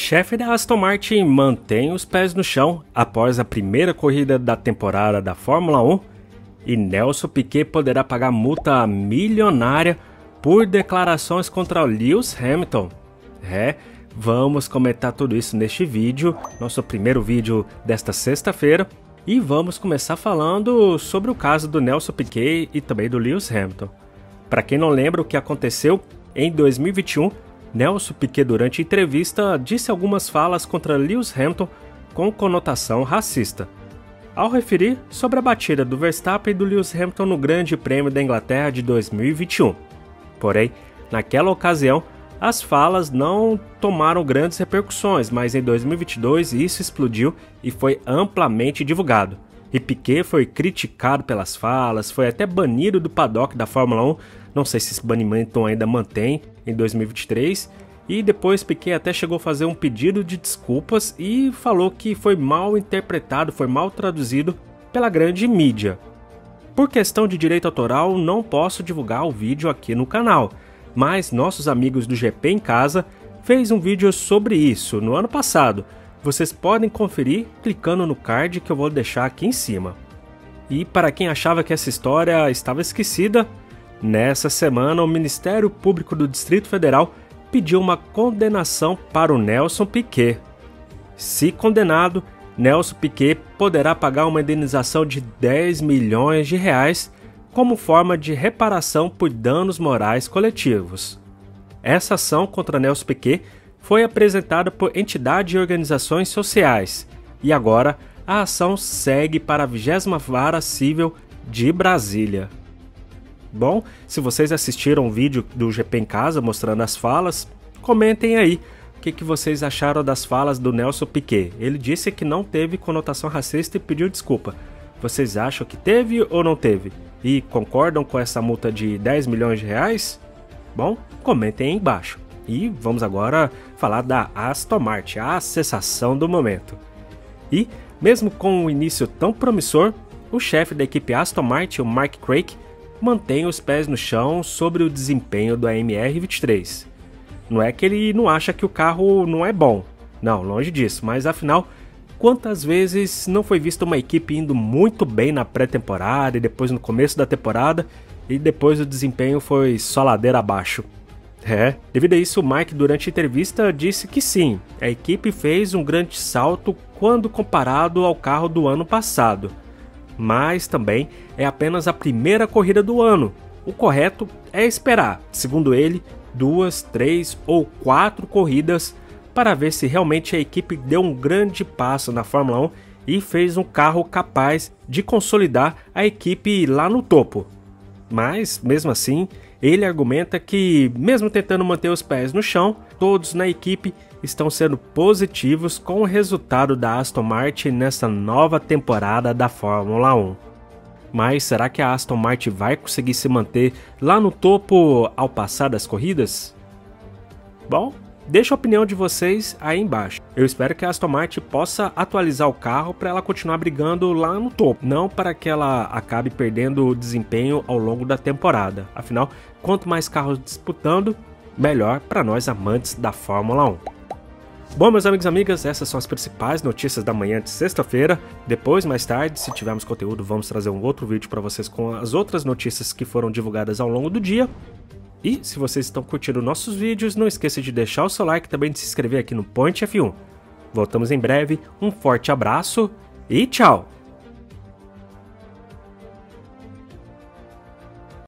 Chefe da Aston Martin mantém os pés no chão após a primeira corrida da temporada da Fórmula 1 e Nelson Piquet poderá pagar multa milionária por declarações contra Lewis Hamilton. É, vamos comentar tudo isso neste vídeo, nosso primeiro vídeo desta sexta-feira, e vamos começar falando sobre o caso do Nelson Piquet e também do Lewis Hamilton. Para quem não lembra o que aconteceu, em 2021, Nelson Piquet durante entrevista disse algumas falas contra Lewis Hamilton com conotação racista ao referir sobre a batida do Verstappen e do Lewis Hamilton no Grande Prêmio da Inglaterra de 2021. Porém, naquela ocasião, as falas não tomaram grandes repercussões, mas em 2022 isso explodiu e foi amplamente divulgado. E Piquet foi criticado pelas falas, foi até banido do paddock da Fórmula 1. Não sei se esse banimento ainda mantém em 2023 e depois Piquet até chegou a fazer um pedido de desculpas e falou que foi mal interpretado, foi mal traduzido pela grande mídia. Por questão de direito autoral, não posso divulgar o vídeo aqui no canal, mas nossos amigos do GP em Casa fez um vídeo sobre isso no ano passado. Vocês podem conferir clicando no card que eu vou deixar aqui em cima. E para quem achava que essa história estava esquecida, nessa semana o Ministério Público do Distrito Federal pediu uma condenação para o Nelson Piquet. Se condenado, Nelson Piquet poderá pagar uma indenização de 10 milhões de reais como forma de reparação por danos morais coletivos. Essa ação contra Nelson Piquet foi apresentada por entidades e organizações sociais e agora a ação segue para a 20 Vara Civil de Brasília. Bom, se vocês assistiram o vídeo do GP em casa mostrando as falas, comentem aí o que, que vocês acharam das falas do Nelson Piquet. Ele disse que não teve conotação racista e pediu desculpa. Vocês acham que teve ou não teve? E concordam com essa multa de 10 milhões de reais? Bom, comentem aí embaixo. E vamos agora falar da Aston Martin, a sensação do momento. E, mesmo com um início tão promissor, o chefe da equipe Aston Martin, o Mark Craig, mantém os pés no chão sobre o desempenho do AMR-23. Não é que ele não acha que o carro não é bom, não, longe disso, mas afinal, quantas vezes não foi vista uma equipe indo muito bem na pré-temporada e depois no começo da temporada e depois o desempenho foi só ladeira abaixo? É, devido a isso, o Mike, durante a entrevista, disse que sim, a equipe fez um grande salto quando comparado ao carro do ano passado mas também é apenas a primeira corrida do ano. O correto é esperar, segundo ele, duas, três ou quatro corridas para ver se realmente a equipe deu um grande passo na Fórmula 1 e fez um carro capaz de consolidar a equipe lá no topo. Mas, mesmo assim, ele argumenta que, mesmo tentando manter os pés no chão, todos na equipe estão sendo positivos com o resultado da Aston Martin nessa nova temporada da Fórmula 1. Mas será que a Aston Martin vai conseguir se manter lá no topo ao passar das corridas? Bom, deixa a opinião de vocês aí embaixo. Eu espero que a Aston Martin possa atualizar o carro para ela continuar brigando lá no topo, não para que ela acabe perdendo desempenho ao longo da temporada. Afinal, quanto mais carros disputando, melhor para nós amantes da Fórmula 1. Bom, meus amigos e amigas, essas são as principais notícias da manhã de sexta-feira. Depois, mais tarde, se tivermos conteúdo, vamos trazer um outro vídeo para vocês com as outras notícias que foram divulgadas ao longo do dia. E se vocês estão curtindo nossos vídeos, não esqueça de deixar o seu like e também de se inscrever aqui no Point F1. Voltamos em breve, um forte abraço e tchau!